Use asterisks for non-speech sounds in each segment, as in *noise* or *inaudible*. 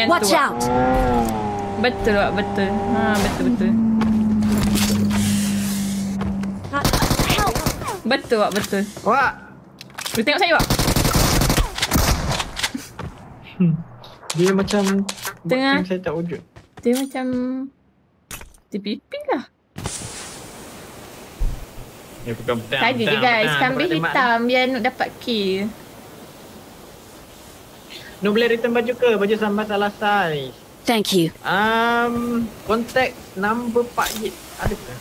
yang Watch tu. Wak. out! Betul, Wak. Betul. Ha, betul, betul. Help! Betul, Wak. Betul. Wah. Boleh tengok saya, Wak? Dia macam Tengah. saya tak wujud. Dia macam... TPP lah. Ya bukan. Saja je guys. Kambing hitam biar Nuk dapat kill. Nuk boleh return baju ke? Baju sambar salah size. Thank you. Um, contact number Pak Yit ada ke?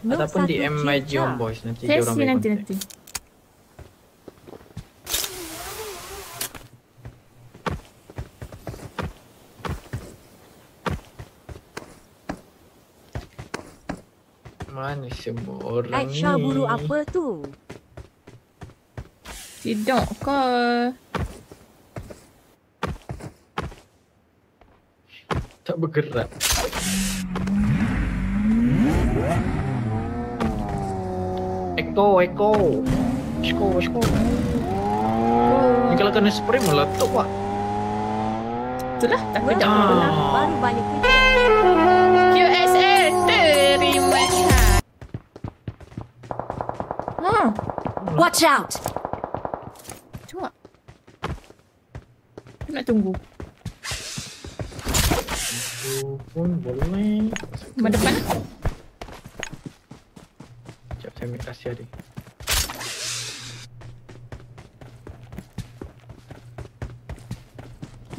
Note Ataupun DM my cinta. Jion Boys nanti Saya dia orang boleh nanti, contact. nanti. Mana semua orang Aisyah ni? bulu apa tu? Tidak ke? Tak bergerak. Eko, Eko. Eko, Eko. Ni kalau kena spray meletup wah. Itulah tak Ah. apa. baru balik kerja. QSL terima kasih. Hmm, Watch out! Aku nak tunggu. Tu pun boleh. Rumah depan. Sekejap saya ambil rahsia dia.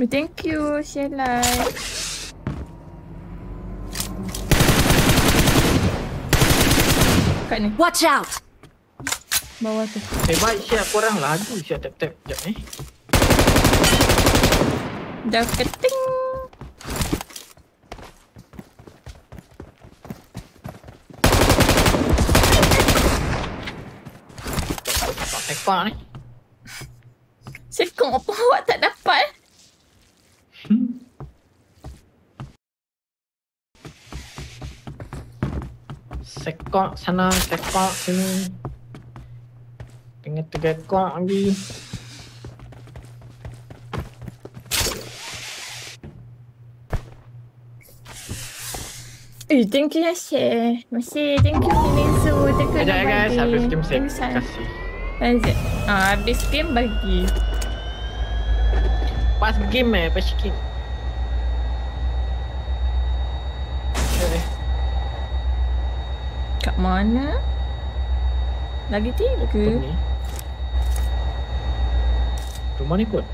Oh, thank you, share live. Kat ni, Watch out! bawah tu. Eh baik siap korang laju siap tap-tap. Sekejap eh. Dah keting. Tepak ni. Sekong apa awak tak dapat eh? Sekok sana, sekok sini. Tengah tegakok lagi. Eh, thank you yang share. Masih, thank you. Thank you Sekejap ya guys, habis game saya you, San. kasih. Lanjut. Ah, habis game bagi. Pas game eh, pas game. Eh, Kat mana? Lagi tiga. ni. Rumah ni kot.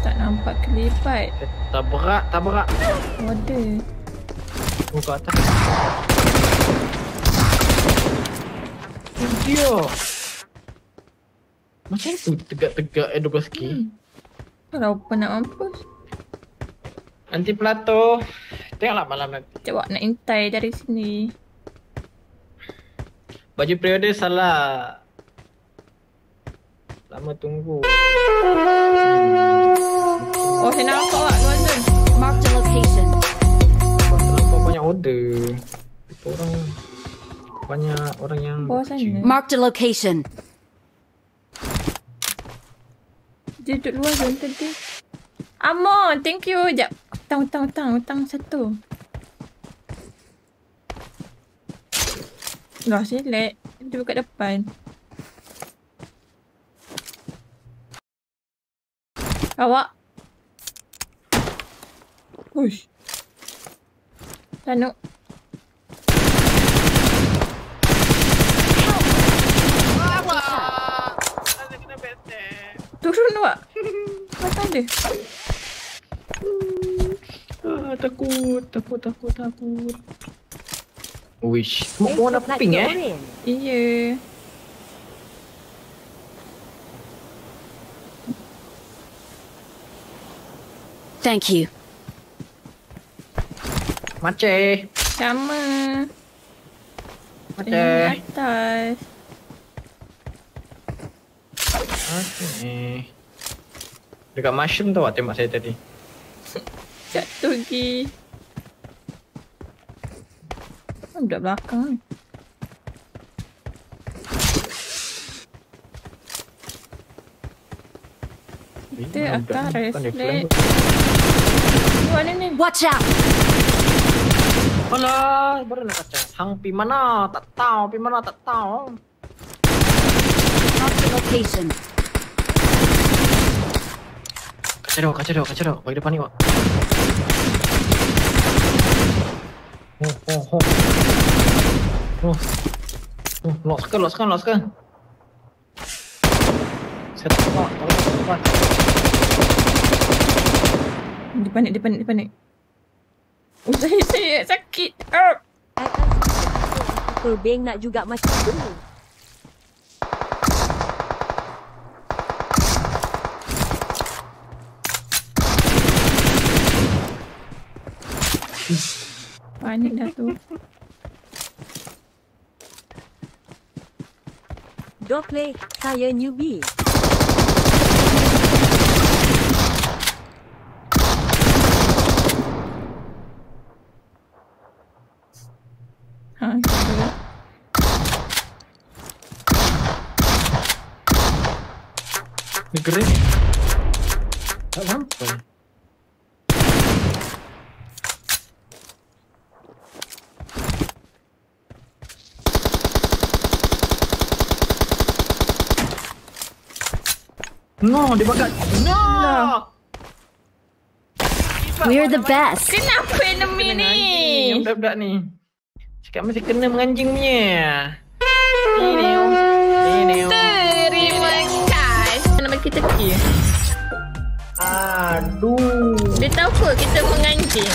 Tak nampak kelipat. Tabrak, tabrak. Order. Oh, kat atas. Dia. Macam tu tegak-tegak eh 12k. Hmm. Kalau apa nak mampus. Nanti Plato. Tengoklah malam nanti. Cakap nak intai dari sini. Baju periode salah. Lama tunggu. Oh, saya nampak awak order. Itu orang banyak orang yang Bawah sana. kecil. Mark the location. Dia duduk luar zone tadi. Amon, thank you. Sekejap. Utang, utang, utang. Utang satu. Lah, selek. Dia kat depan. Awak. Uish. Tanuk. Turun awak. Mana ada? Ah, takut, takut, takut, takut. Wish. Esok warna nak pink ke eh. Iya. Thank you. Maceh. Sama. Maceh. atas. Okay. Dekat mushroom tu awak tembak saya tadi. Jatuh lagi. Oh, Budak belakang ni. Kita dia reflect. climb. Mana ni? Watch out! Alah, baru nak kata. Hang pi mana? Tak tahu. Pi mana tak tahu. Marked location. Kaca dok, kaca dok, kaca dok. Bagi depan ni, Wak. Oh, oh, oh. Oh. Oh, lock sekali, lock sekali, lock sekali. Saya tak tahu, tak tahu, tak tahu. Dia panik, dia panik, dia panik. Oh, saya, saya sakit. Ah. Beng nak juga macam tu? Panik dah tu. Go play, saya newbie. Ha, kita. Kering. Tak sampai. No, dia bakal. No! We're the best. Kenapa enemy ni? Budak-budak ni. Cakap mesti kena menganjing punya. Ini. Ini. Q. Aduh. Dia tahu kot kita menganjing.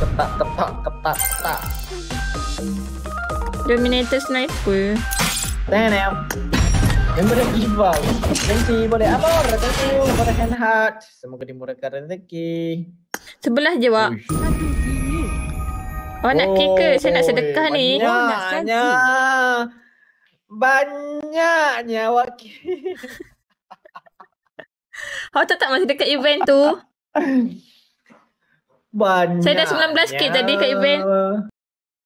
Ketak, ketak, ketak, ketak. Dominator sniper. Damn. Yang boleh evil. Thank you boleh amor. Thank you boleh hand heart. Semoga dimurahkan rezeki. Sebelah je, Wak. Awak nak kick ke? Saya nak sedekah ni. Oh, nak Banyaknya. Banyaknya wakil. *laughs* Awak tahu tak masa dekat event tu? *laughs* Banyak. Saya dah 19K tadi kat event.